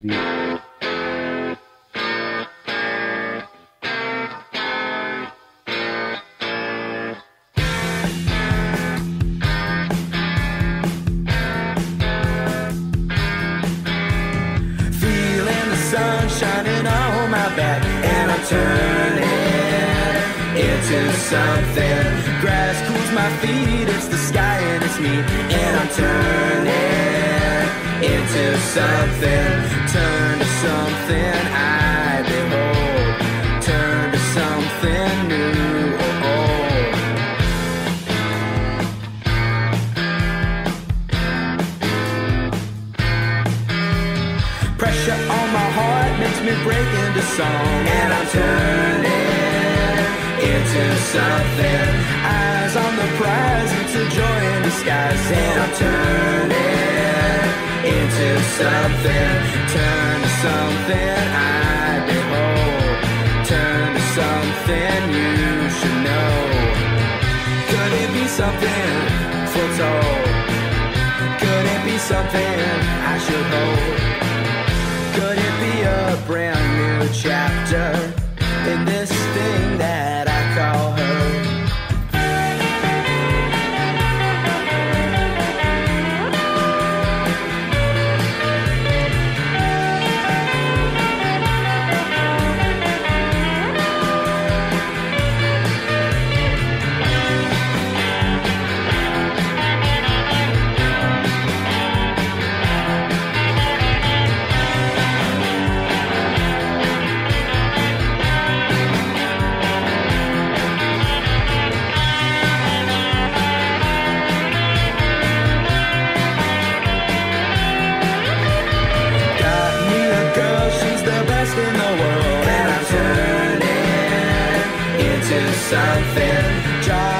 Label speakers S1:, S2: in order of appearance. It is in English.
S1: Feeling the sun shining on my back, and I'm turning into something. Grass cools my feet, it's the sky and it's me, and I'm turning into something. Turn to something I behold. Turn to something new. Oh, oh. Pressure on my heart makes me break into song, and I'm turning into something. Eyes on the prize, it's a joy in disguise, and I'm turning something. Turn to something I behold. Turn to something you should know. Could it be something foretold? Could it be something I should hold? Could it be a brand new chapter something. Job